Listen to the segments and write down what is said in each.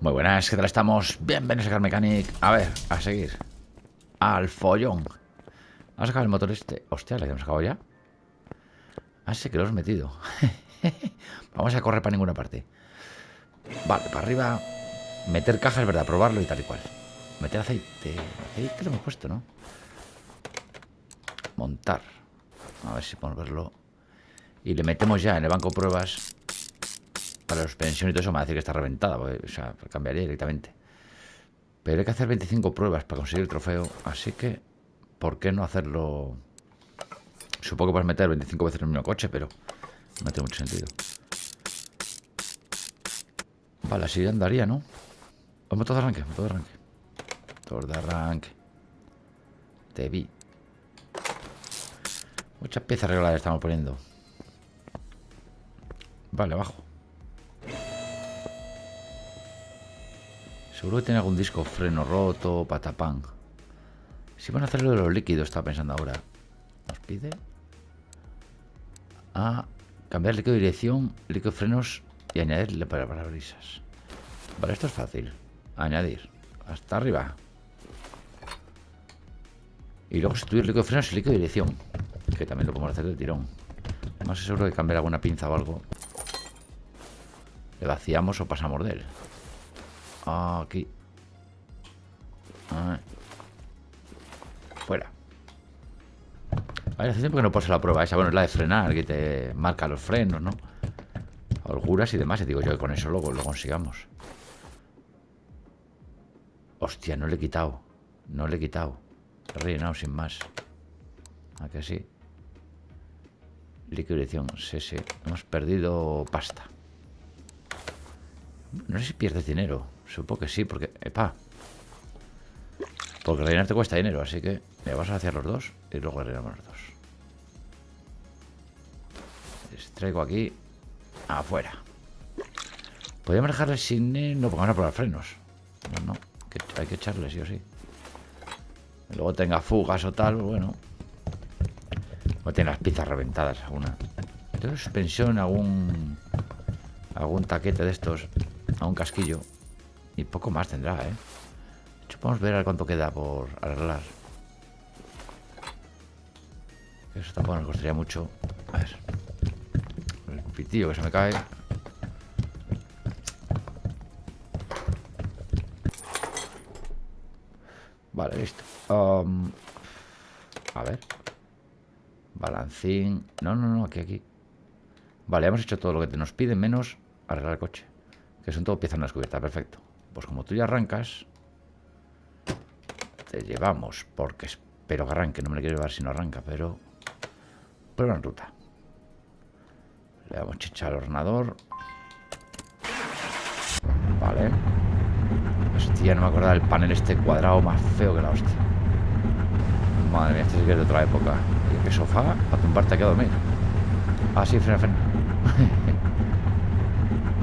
Muy buenas, ¿qué tal estamos? Bienvenidos a Car. A ver, a seguir. Al follón. Vamos a sacar el motor este. Hostia, ¿le hemos sacado ya? Ah, sí que lo hemos metido. Vamos a correr para ninguna parte. Vale, para arriba. Meter cajas, verdad, probarlo y tal y cual. Meter aceite. Aceite lo hemos puesto, ¿no? Montar. A ver si podemos verlo. Y le metemos ya en el banco pruebas para la suspensión y todo eso me va a decir que está reventada, o sea, cambiaría directamente. Pero hay que hacer 25 pruebas para conseguir el trofeo, así que, ¿por qué no hacerlo? Supongo que puedes meter 25 veces en el mismo coche, pero no tiene mucho sentido. Vale, así andaría, ¿no? O motor de arranque, motor de arranque. Motor de arranque. Te vi. Muchas piezas regladas estamos poniendo. Vale, abajo. Seguro que tiene algún disco freno roto, patapán. Si van a hacerlo de los líquidos, estaba pensando ahora. Nos pide a cambiar líquido de dirección, líquido de frenos y añadirle para parabrisas. Vale, esto es fácil. Añadir. Hasta arriba. Y luego sustituir líquido de frenos y líquido de dirección. Que también lo podemos hacer de tirón. Sé seguro que cambiar alguna pinza o algo. Le vaciamos o pasamos de él. Aquí. Fuera. hace tiempo que no puse la prueba esa. Bueno, es la de frenar, que te marca los frenos, ¿no? Holguras y demás. Y digo yo que con eso luego lo consigamos. Hostia, no le he quitado. No le he quitado. Rellenado sin más. ¿A que sí? Liquidación. Sí, sí. Hemos perdido pasta. No sé si pierdes dinero. Supongo que sí, porque... ¡Epa! Porque rellenar te cuesta dinero, así que... Me vas a hacer los dos y luego rellenamos los dos. traigo aquí... Afuera. Podríamos dejarle sin... No, porque vamos a probar frenos. No, no. hay que echarle sí o sí. luego tenga fugas o tal, bueno. O tiene las piezas reventadas alguna. Tengo suspensión, algún... Algún taquete de estos. A un casquillo. Y poco más tendrá, ¿eh? De hecho, a ver cuánto queda por arreglar. Eso tampoco nos costaría mucho. A ver. El pitillo que se me cae. Vale, listo. Um, a ver. Balancín. No, no, no, aquí, aquí. Vale, hemos hecho todo lo que nos piden, menos arreglar el coche. Que son todo piezas en la descubierta, perfecto. Pues como tú ya arrancas, te llevamos, porque espero que arranque. No me lo quiero llevar si no arranca, pero prueba en ruta. Le damos chicha al ordenador. Vale. Hostia, no me acordaba del panel este cuadrado más feo que la hostia. Madre mía, este es que es de otra época. ¿Y qué sofá? A tumbarte aquí a dormir. Ah, sí, frena, frena.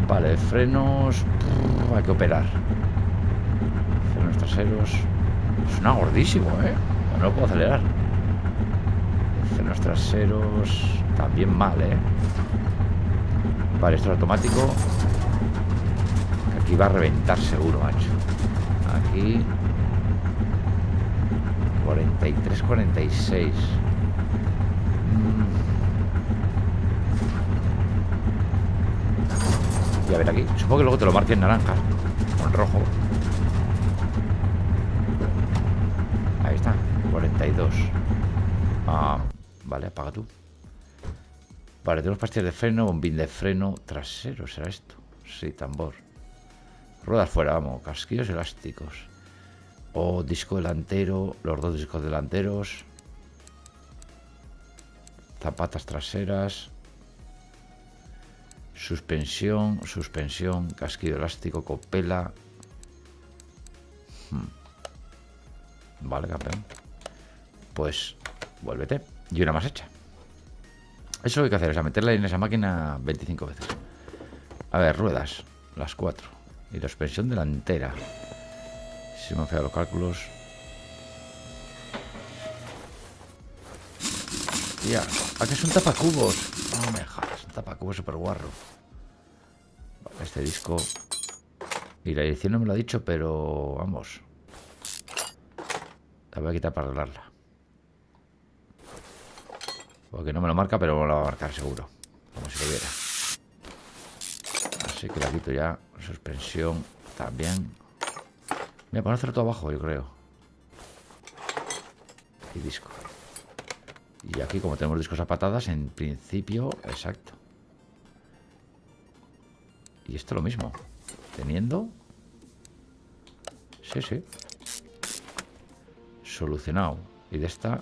Vale, frenos hay que operar. Frenos traseros. Suena gordísimo, ¿eh? No lo puedo acelerar. Frenos traseros. También mal, ¿eh? Vale, esto es automático. Aquí va a reventar seguro, macho. Aquí. 43, 46. Y a ver aquí. Supongo que luego te lo marque en naranja. O en rojo. Ahí está. 42. Ah, vale, apaga tú. Vale, tenemos pastillas de freno, bombín de freno trasero, ¿será esto? Sí, tambor. Ruedas fuera, vamos, casquillos elásticos. O disco delantero, los dos discos delanteros. Zapatas traseras. Suspensión, suspensión, casquillo elástico, copela. Hmm. Vale, campeón. Pues vuélvete. Y una más hecha. Eso hay que hacer es meterla en esa máquina 25 veces. A ver, ruedas. Las cuatro. Y la suspensión delantera. Si me han fallado los cálculos. Tía, ¿a qué es un tapacubos? No me jodas, un tapacubos super guarro. Este disco. Y la dirección no me lo ha dicho, pero vamos. La voy a quitar para arreglarla. Porque no me lo marca, pero me lo va a marcar seguro. Como si lo viera. Así que la quito ya. Suspensión también. Mira, a hacer todo abajo, yo creo. Y disco. Y aquí, como tenemos discos a patadas, en principio, exacto. Y esto lo mismo. Teniendo... Sí, sí. Solucionado. Y de esta...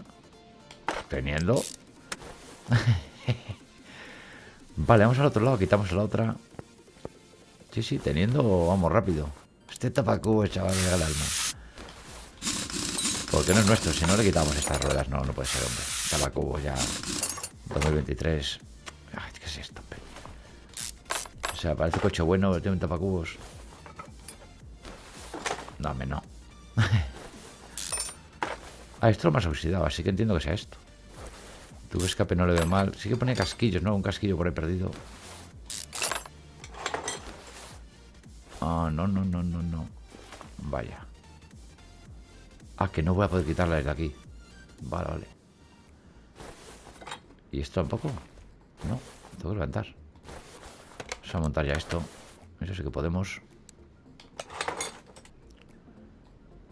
Teniendo... vale, vamos al otro lado. Quitamos la otra. Sí, sí, teniendo... Vamos, rápido. Este tapacubo, chaval, llega el alma. Porque no es nuestro, si no le quitamos estas ruedas. No, no puede ser, hombre. Tapacubo ya... 2023. Ay, ¿qué es esto, sea, parece coche bueno, pero tiene un tapacubos. Dame, no. ah, esto lo más oxidado, así que entiendo que sea esto. Tu escape no le veo mal. Sí que pone casquillos, ¿no? Un casquillo por ahí perdido. Ah, no, no, no, no, no. Vaya. Ah, que no voy a poder quitarla desde aquí. Vale, vale. ¿Y esto tampoco? No, tengo que levantar. Vamos a montar ya esto. Eso sí que podemos.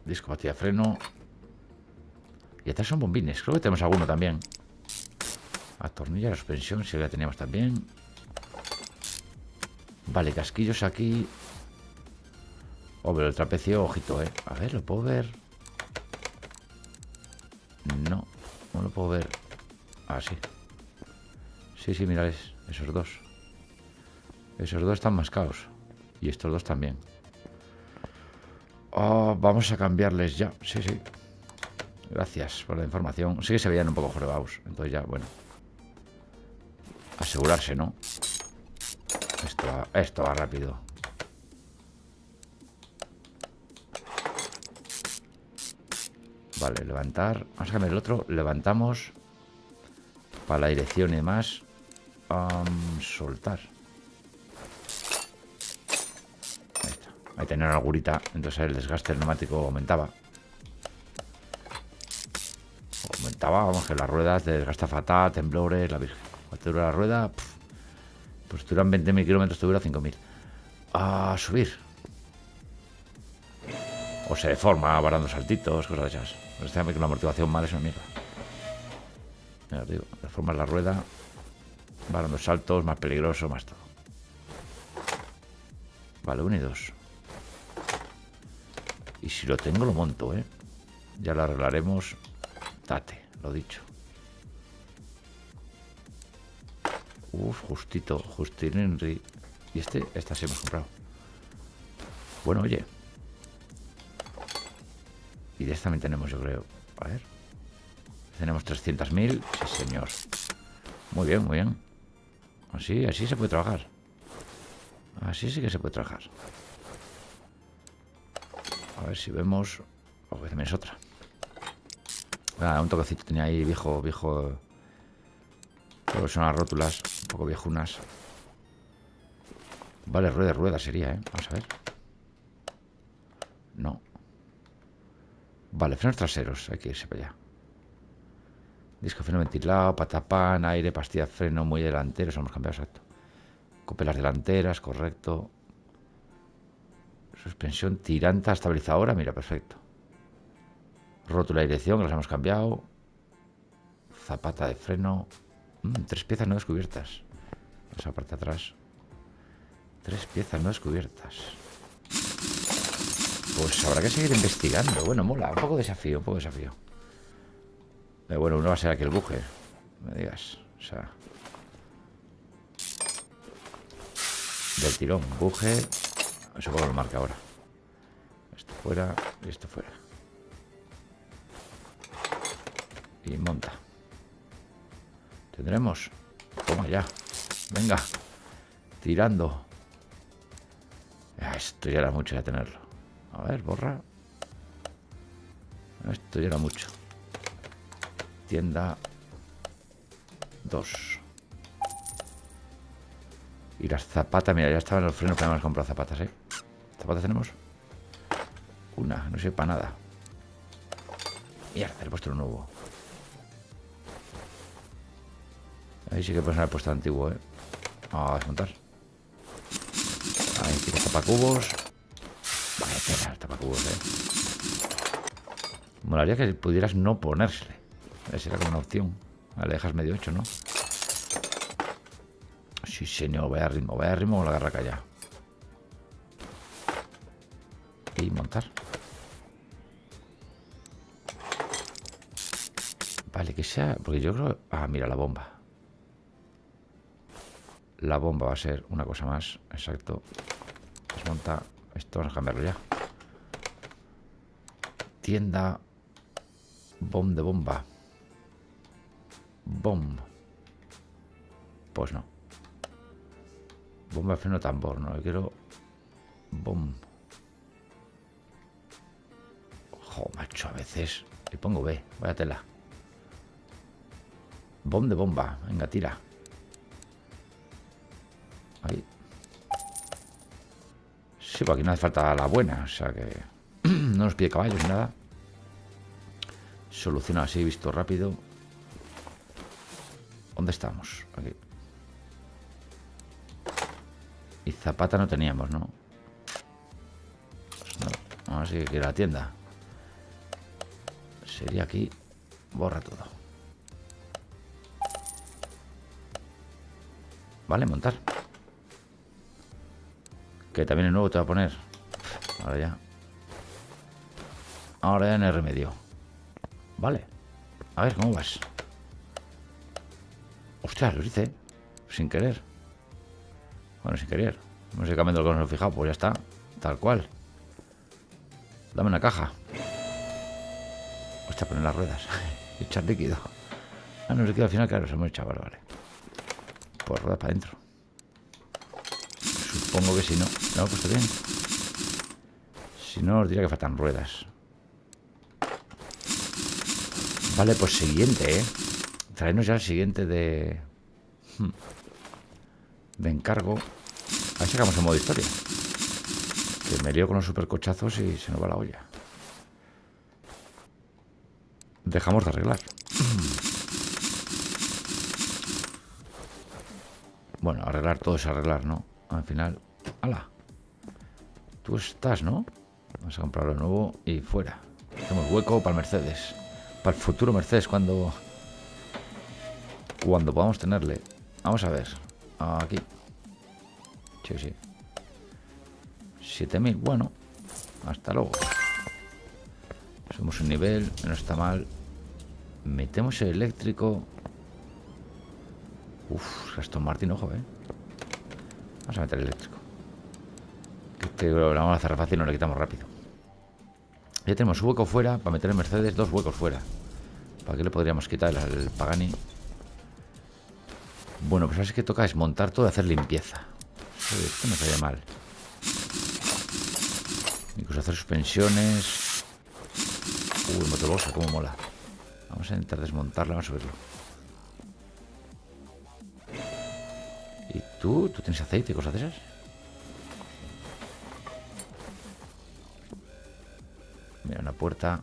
Disco batida freno. Y atrás son bombines. Creo que tenemos alguno también. Atornilla la suspensión, si la teníamos también. Vale, casquillos aquí. Oh, pero el trapecio, ojito, eh. A ver, ¿lo puedo ver? No, no lo puedo ver. Ah, sí. Sí, sí, mirad, esos dos. Esos dos están mascados. Y estos dos también. Oh, vamos a cambiarles ya. Sí, sí. Gracias por la información. Sí que se veían un poco jorobados. Entonces ya, bueno. Asegurarse, ¿no? Esto va, rápido. Vale, levantar. Vamos a cambiar el otro. Levantamos. Para la dirección y demás. soltar. Tenía una gurita, entonces el desgaste neumático aumentaba. Aumentaba, vamos, que las ruedas de desgasta fatal, temblores, la virgen. Cuando dura la rueda, pues duran 20.000 kilómetros, te dura 5.000. A subir. O se deforma, varando saltitos, cosas de esas. Este con la amortiguación mal es una mierda. Mira, digo, deformas la rueda, varando saltos, más peligroso, más todo. Vale, uno y dos. Y si lo tengo, lo monto, ¿eh? Ya lo arreglaremos. Date, lo dicho. Uf, justito, Justin Y este, esta sí hemos comprado. Bueno, oye. Y de esta también tenemos, yo creo. A ver. Tenemos 300.000. Sí, señor. Muy bien, muy bien. Así, así se puede trabajar. Así sí que se puede trabajar. A ver si vemos... Oh, también es otra. Ah, un toquecito tenía ahí viejo, viejo... Creo que son las rótulas, un poco viejunas. Vale, rueda, rueda sería, ¿eh? Vamos a ver. No. Vale, frenos traseros, hay que irse para allá. Disco freno ventilado, patapán, aire, pastilla freno, muy delantero, eso hemos cambiado, exacto. Copelas delanteras, correcto. Suspensión tiranta estabilizadora, mira, perfecto. Rótula de dirección, que las hemos cambiado. Zapata de freno. Mm, tres piezas no descubiertas. Esa parte de atrás. Tres piezas no descubiertas. Pues habrá que seguir investigando. Bueno, mola. Un poco desafío, un poco desafío. Pero bueno, uno va a ser aquí el buje. Me digas. O sea. Del tirón. Buje. Eso como lo marca ahora. Esto fuera y esto fuera. Y monta. Tendremos. Toma ya. Venga. Tirando. Esto ya era mucho ya tenerlo. A ver, borra. Esto ya era mucho. Tienda 2. Y las zapatas, mira, ya estaban los frenos que habíamos comprado zapatas, ¿eh? ¿Zapatas tenemos? Una, no sirve para nada. Mierda, he puesto nuevo. Ahí sí que puede ser el puesto antiguo, ¿eh? Vamos a desmontar. Ahí tira tapacubos. Vaya tela, tapacubos, ¿eh? Molaría que pudieras no ponérsele. Esa era como una opción. Vale, dejas medio hecho, ¿no? Sí, señor, vaya ritmo, vaya ritmo con la garraca ya. Y montar. Vale, que sea... Porque yo creo... Ah, mira, la bomba. La bomba va a ser una cosa más. Exacto. Desmonta. Esto vamos a cambiarlo ya. Tienda. Bomb de bomba. Bomb. Pues no. Bomba freno tambor, no. Yo quiero. Bomb. Jo, macho, a veces. Le pongo B. Vaya tela. Bomb de bomba. Venga, tira. Ahí. Sí, porque aquí no hace falta la buena. O sea que. no nos pide caballos ni nada. Soluciona así, visto rápido. ¿Dónde estamos? Aquí. Y zapata no teníamos, ¿no? Pues no. Ahora sí que a la tienda. Sería aquí. Borra todo. Vale, montar. Que también el nuevo te va a poner. Ahora ya. Ahora ya en el remedio. Vale. A ver, ¿cómo vas? Hostia, lo hice. Sin querer. Bueno, sin querer. No sé cambiando lo que nos he fijado. Pues ya está. Tal cual. Dame una caja. Hostia, poner las ruedas. Echar líquido. Ah, no, líquido al final, claro, se me echa, vale, vale. Pues ruedas para adentro. Supongo que si no. ¿Lo he puesto bien? Si no, os diría que faltan ruedas. Vale, pues siguiente, ¿eh? Traernos ya el siguiente de... Hmm, de encargo. A ver si sacamos el modo historia. Que me lío con los supercochazos y se nos va la olla. Dejamos de arreglar. Bueno, arreglar todo es arreglar, ¿no? Al final... ¡Hala! Tú estás, ¿no? Vamos a comprar lo nuevo y fuera. Hacemos hueco para el Mercedes. Para el futuro Mercedes cuando... Cuando podamos tenerle. Vamos a ver. Aquí. Sí, sí. 7000. Bueno. Hasta luego. Somos un nivel. No está mal. Metemos el eléctrico. Uf, Aston Martin, ojo, eh. Vamos a meter el eléctrico. Que este lo vamos a hacer fácil y nos lo quitamos rápido. Ya tenemos un hueco fuera. Para meter el Mercedes, dos huecos fuera. ¿Para qué le podríamos quitar el Pagani? Bueno, pues ahora que toca desmontar todo y hacer limpieza. Esto no sale mal. Incluso hacer suspensiones. Uy, motorbosa, cómo mola. Vamos a intentar desmontarla, vamos a subirlo. ¿Y tú? ¿Tú tienes aceite y cosas de esas? Mira, una puerta.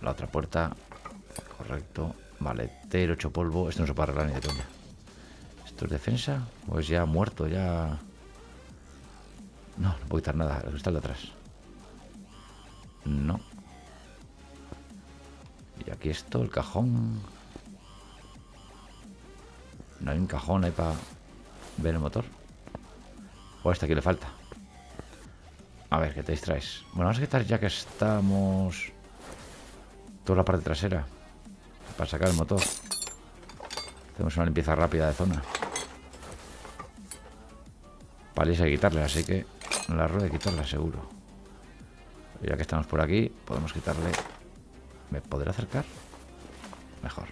La otra puerta. Correcto. T 8 polvo. Esto no se puede arreglar ni de coña. ¿Esto es defensa? Pues ya muerto, ya... No, no puedo quitar nada. El cristal de atrás. No. Y aquí esto, el cajón. No hay un cajón ahí para ver el motor. O este aquí le falta. A ver, ¿qué te distraes? Bueno, vamos a quitar ya que estamos... Toda la parte trasera. Para sacar el motor. Hacemos una limpieza rápida de zona. Vale, hay que quitarle, así que la rueda hay que quitarla seguro. Ya que estamos por aquí, podemos quitarle... ¿Me podré acercar? Mejor.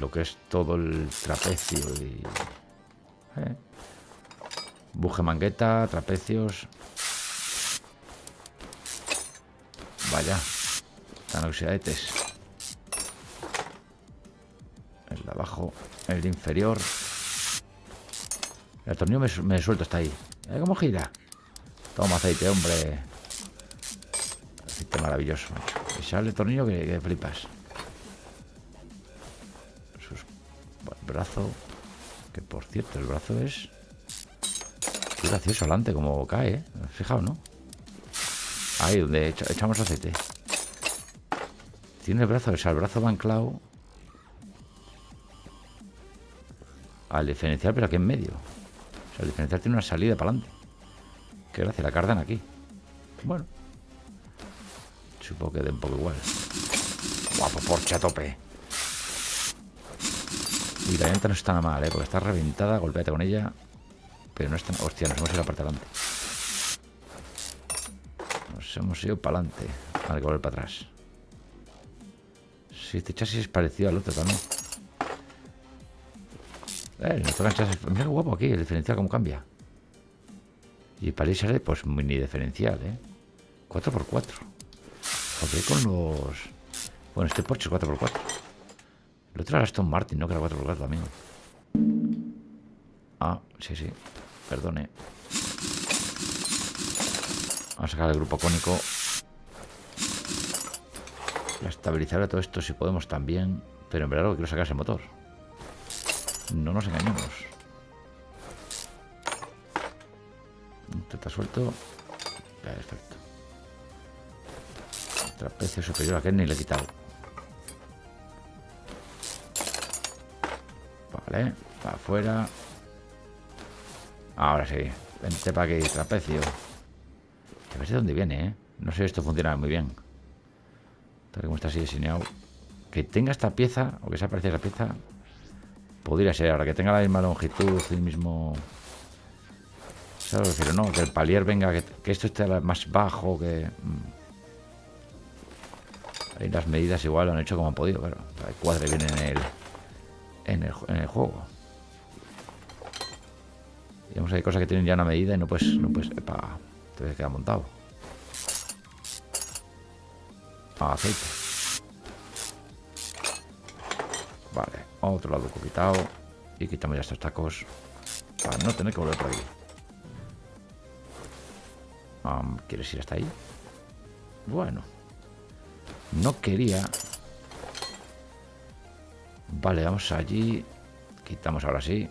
Lo que es todo el trapecio y... ¿eh? Buje mangueta, trapecios... Vaya. Están oxidadetes. El de abajo, el de inferior. El tornillo me, me suelto está ahí. ¿Eh, ¿Cómo gira? Toma aceite, hombre. Aceite maravilloso. Y sale el tornillo que, flipas. Sus, el brazo. Que por cierto, el brazo es... Qué gracioso adelante como cae, ¿eh? Fijado, ¿no? Ahí, donde echamos aceite. Tiene el brazo, o sea, el brazo va anclado al diferencial, pero aquí en medio. O sea, el diferencial tiene una salida para adelante. Qué gracia, la cardan aquí. Bueno. Supongo que de un poco igual. Guapo, Porsche a tope. Y la llanta no está nada mal, ¿eh? Porque está reventada, golpeate con ella. Pero no está... Hostia, nos hemos ido a la parte de adelante. Nos hemos ido para adelante. Vale, que volver para atrás. Si este chasis es parecido al otro también. Eh. Mira qué guapo aquí, el diferencial cómo cambia. Y para sale pues mini diferencial, ¿eh? 4x4. Con los... Bueno, este Porsche es 4x4. El otro era Aston Martin, no que era 4x4 también. Ah, sí, sí. Perdone. Vamos a sacar el grupo cónico. La estabilizar todo esto si podemos también. Pero en verdad lo que quiero sacar es el motor. No nos engañemos. Está suelto. Perfecto. Trapecio superior a que ni le he quitado. Vale, para afuera. Ahora sí. Vente para aquí, trapecio. A ver de dónde viene, ¿eh? No sé si esto funciona muy bien. Tal como está así diseñado. Que tenga esta pieza, o que se apareciera esa pieza, podría ser. Ahora que tenga la misma longitud, el mismo... ¿Sabes? Pero no, que el palier venga, que, esto esté más bajo, que... Mm. Ahí las medidas igual lo han hecho como han podido, pero el cuadre viene en el, en el, en el juego. Digamos, hay cosas que tienen ya una medida y no puedes, no puedes, epa, te queda montado. aceite. Vale, otro lado quitado. Y quitamos ya estos tacos para no tener que volver por aquí. ¿Quieres ir hasta ahí? Bueno. No quería. Vale, vamos allí. Quitamos ahora sí.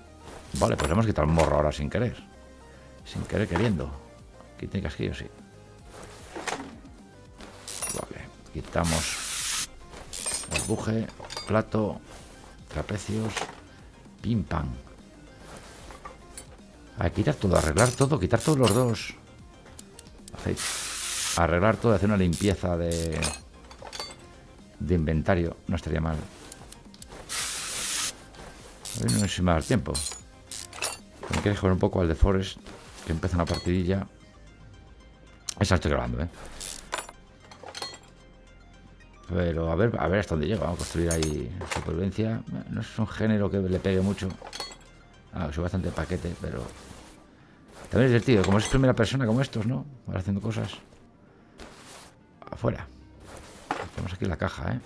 Vale, pues hemos quitado el morro ahora sin querer. Sin querer queriendo. Aquí tiene casquillo, sí. Vale, quitamos buje, plato, trapecios, pim pam. A quitar todo, arreglar todo, quitar todos los dos. Arreglar todo, hacer una limpieza de, de inventario. No estaría mal. no sé si me da tiempo. Me quieres jugar un poco al de Forest, que empieza una partidilla. Esa estoy grabando, ¿eh? Pero a ver, a ver hasta dónde llega. Vamos a construir ahí supervivencia. No es un género que le pegue mucho. Ah, soy bastante paquete, pero también es divertido, como es primera persona como estos, ¿no? Van haciendo cosas. Afuera. Tenemos aquí la caja, ¿eh?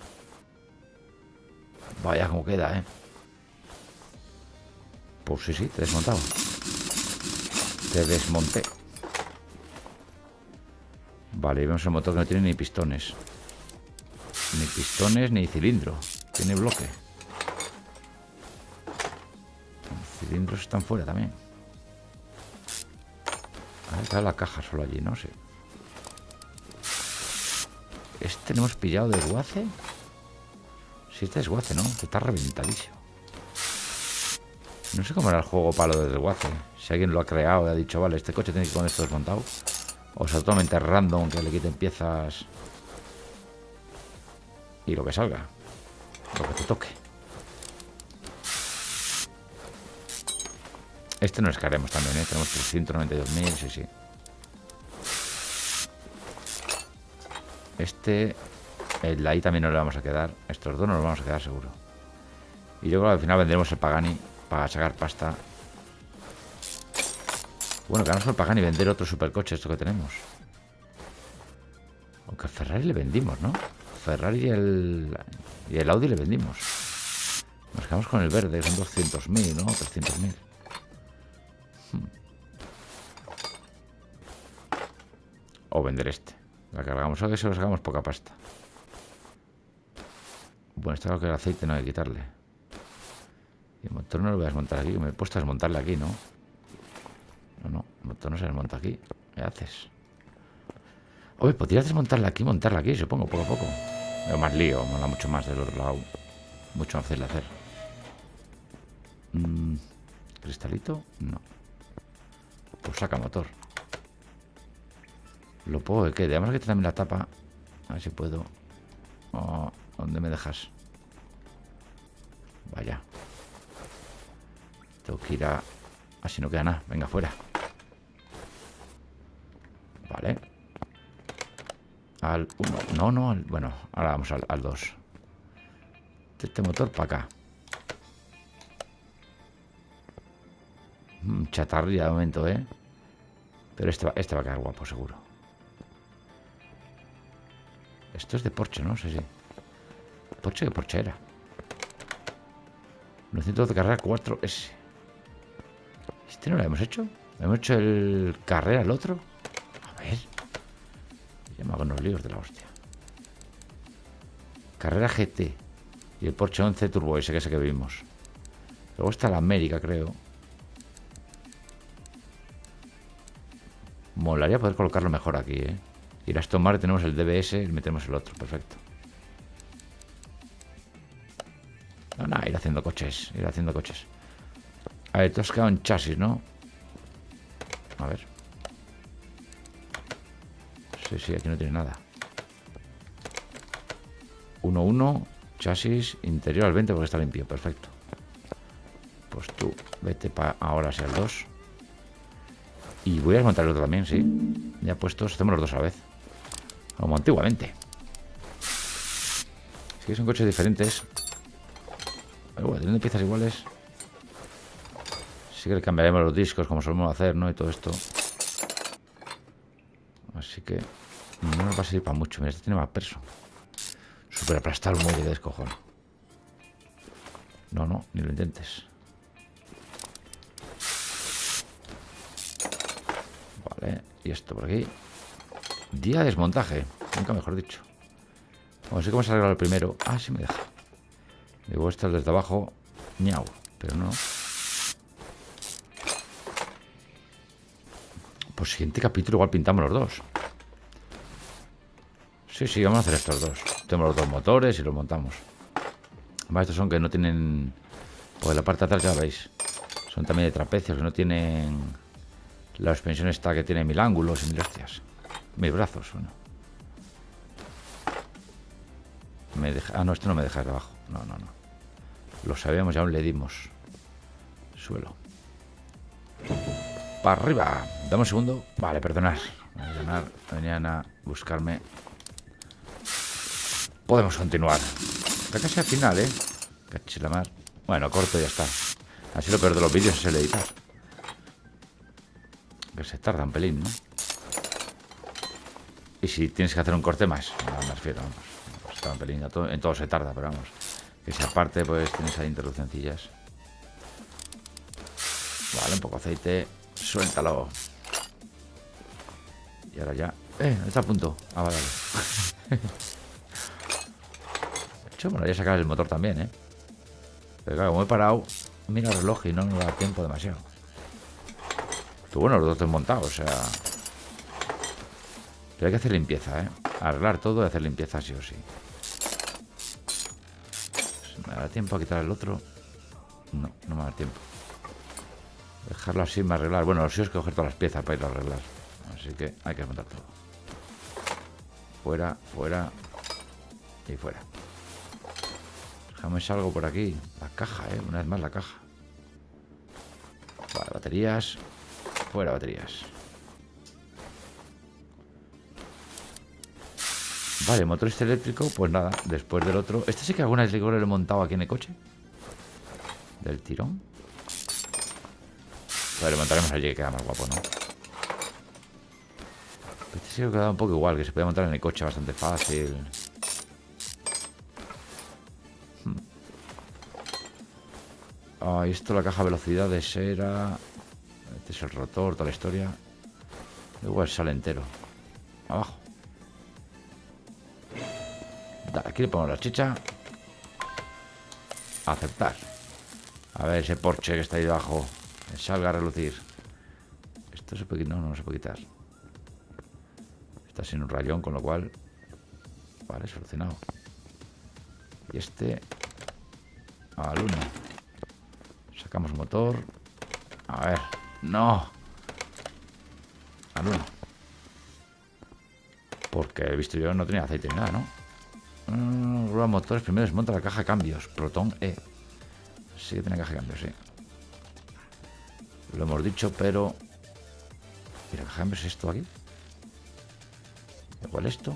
Vaya como queda, ¿eh? Pues sí, sí, te he desmontado. Te desmonté. Vale, vemos el motor que no tiene ni pistones. Ni pistones ni cilindro. Tiene bloque. Los cilindros están fuera también. Está la caja solo allí, no sé. ¿Este lo hemos pillado de guace? Si este es guace, ¿no? Está reventadísimo. No sé cómo era el juego palo de desguace. Si alguien lo ha creado y ha dicho, vale, este coche tiene que ir con esto desmontado. O sea, totalmente random, que le quiten piezas. Y lo que salga. Lo que te toque. Este no escaremos también, ¿eh? Tenemos 392.000, sí, sí. Este, el ahí también no le vamos a quedar. Estos dos no los vamos a quedar seguro. Y luego al final vendremos el Pagani para sacar pasta. Bueno, ganamos el Pagani y vender otro supercoche, esto que tenemos. Aunque a Ferrari le vendimos, ¿no? Ferrari y el, y el Audi le vendimos. Nos quedamos con el verde, son 200.000, ¿no? 300.000. Hmm. O vender este. La cargamos. O eso lo sacamos poca pasta. Bueno, esto es lo que el aceite no hay que quitarle. Y el motor no lo voy a desmontar aquí. Me he puesto a desmontarle aquí, ¿no? No, no. El motor no se desmonta aquí. ¿Qué haces? Oye, podrías desmontarla aquí montarla aquí, supongo, poco a poco. Pero más lío, mola mucho más del otro lado. Mucho más fácil de hacer. Mm, ¿Cristalito? No. Pues saca motor. Lo puedo que Además que también la tapa. A ver si puedo. ¿Dónde me dejas? Vaya. Tengo que ir a... Así no queda nada. Venga, fuera. Vale. Al 1. No, no. Bueno, ahora vamos al 2. Este motor para acá. Mm, chatarrilla de momento, ¿eh? Pero este va, este va a quedar guapo, seguro. Esto es de Porsche, ¿no? Sí, sí. ¿Porsche qué Porsche era? 912 carrera 4S. ¿Este no lo hemos hecho? ¿Hemos hecho el carrera el otro? A ver. Ya me hago líos de la hostia. Carrera GT. Y el Porsche 11 Turbo S, que ese que vimos. Luego está la América, creo. Molaría poder colocarlo mejor aquí, ¿eh? Y las tomar tenemos el DBS y metemos el otro. Perfecto. No, no, ir haciendo coches. Ir haciendo coches. A ver, tú has quedado en chasis, ¿no? A ver. Sí, sí, aquí no tiene nada. 1-1. Chasis interior al 20 porque está limpio. Perfecto. Pues tú vete para ahora sea el 2. Y voy a desmontar el otro también, sí. Ya puestos, hacemos los dos a la vez. Como antiguamente. Si que son coches diferentes. Pero bueno, teniendo piezas iguales. Sí que le cambiaremos los discos como solemos hacer, ¿no? Y todo esto. Así que no nos va a servir para mucho. Mira, este tiene más peso. Super aplastar un muelle de descojón. No, no, ni lo intentes. Vale, y esto por aquí. Día de desmontaje, nunca mejor dicho. Vamos a ver cómo se arregla el primero. Ah, sí me deja. Digo, esto desde abajo. Ñau, pero no. Pues siguiente capítulo igual pintamos los dos. Sí, sí, vamos a hacer estos dos. Tenemos los dos motores y los montamos. Además, estos son que no tienen... Pues la parte de atrás ya veis. Son también de trapecios, que no tienen... La suspensión está que tiene mil ángulos y mil hostias. Mil brazos, bueno. Me deja... Ah, no, esto no me deja de abajo. No, no, no. Lo sabíamos, ya aún le dimos. Suelo. Para arriba. Dame un segundo. Vale, perdonad. Venían a buscarme. Podemos continuar. Está casi al final, ¿eh? Cachilamar. Bueno, corto y ya está. Así lo peor de los vídeos es el editar. Que se tarda un pelín, ¿no? Y si tienes que hacer un corte más, me refiero, vamos. Pues un pelín, en todo se tarda, pero vamos. Que si aparte, pues tienes ahí interrupcioncillas. Vale, un poco de aceite. Suéltalo. Y ahora ya. Eh, está a punto. Ah, vale. vale. hecho, bueno, ya sacas el motor también, ¿eh? Pero claro, como he parado, mira el reloj y no me da tiempo demasiado. Pero bueno, los dos desmontados, o sea... Pero hay que hacer limpieza, ¿eh? Arreglar todo y hacer limpieza sí o sí. ¿Me da tiempo a quitar el otro? No, no me da tiempo. Dejarlo así me arreglar. Bueno, lo sí es coger todas las piezas para ir a arreglar. Así que hay que desmontar todo. Fuera, fuera y fuera. Déjame algo por aquí. La caja, ¿eh? Una vez más la caja. Vale, baterías. Fuera baterías. Vale, motor este eléctrico, pues nada, después del otro. Este sí que alguna vez lo he montado aquí en el coche. Del tirón. Vale, montaremos allí que queda más guapo, ¿no? Este sí que queda un poco igual, que se puede montar en el coche bastante fácil. Ah, esto la caja velocidades era... Este es el rotor, toda la historia. Igual sale entero. Abajo. Aquí le ponemos la chicha. Aceptar. A ver ese porche que está ahí debajo. salga a relucir. Esto se puede quitar. No, no se puede quitar. Está sin un rayón, con lo cual... Vale, solucionado. Y este... Al uno. Sacamos motor. A ver. No. Al uno. Porque he visto yo no tenía aceite ni nada, ¿no? Mm, motores. Primero desmonta la caja de cambios. Proton E. Sí tiene caja de cambios, sí. Lo hemos dicho, pero... Mira, caja de cambios es esto aquí. Igual esto.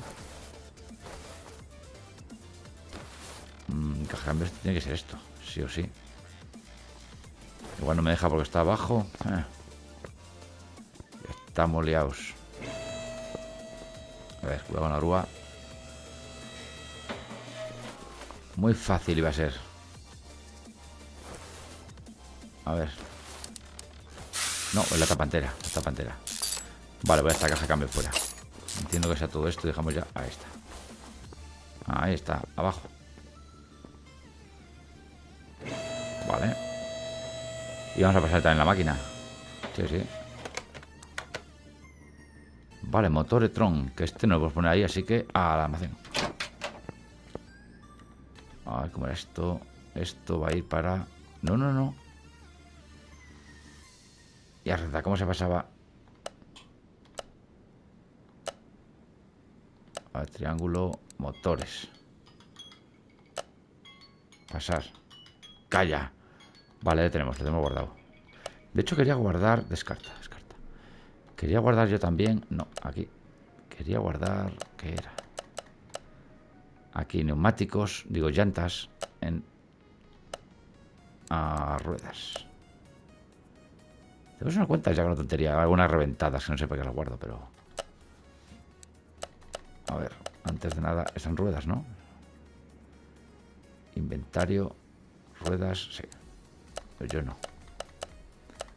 Mm, caja de cambios tiene que ser esto. Sí o sí. Igual no me deja porque está abajo. Eh. Estamos liados. A ver, cuidado con la grúa. Muy fácil iba a ser. A ver. No, es la tapantera. La tapantera. Vale, voy a esta caja cambio fuera. Entiendo que sea todo esto. Dejamos ya. Ahí está. Ahí está. Abajo. Vale. Y vamos a pasar también la máquina. Sí, sí. Vale, motor Tron. Que este no lo podemos poner ahí, así que al almacén. A ver cómo era esto. Esto va a ir para... No, no, no. Y a ¿cómo se pasaba? A triángulo, motores. Pasar. Calla. Vale, ya tenemos, lo tenemos guardado. De hecho, quería guardar... Descarta, descarta. Quería guardar yo también... No, aquí. Quería guardar... ¿Qué era? Aquí neumáticos, digo llantas en a ruedas. Tengo una cuenta ya con la tontería. Algunas reventadas que no sé para qué las guardo, pero... A ver, antes de nada, están ruedas, ¿no? Inventario, ruedas, sí. Pero yo no.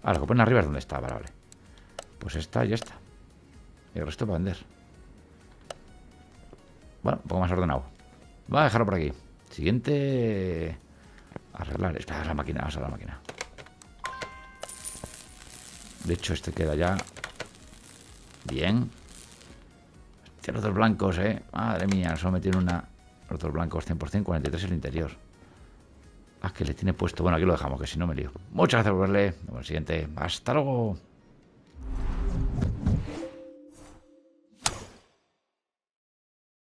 Ah, lo que ponen arriba es donde está, vale, vale. Pues está ya está. Y el resto para vender. Bueno, un poco más ordenado. Voy a dejarlo por aquí. Siguiente... Arreglar. Espera, la máquina. Vamos a la máquina. De hecho, este queda ya... Bien. Hostia, los dos blancos, ¿eh? Madre mía, solo me tiene una... Los dos blancos 100%, 43 el interior. Ah, que le tiene puesto. Bueno, aquí lo dejamos, que si no me lío. Muchas gracias por verle. Nos siguiente. Hasta luego.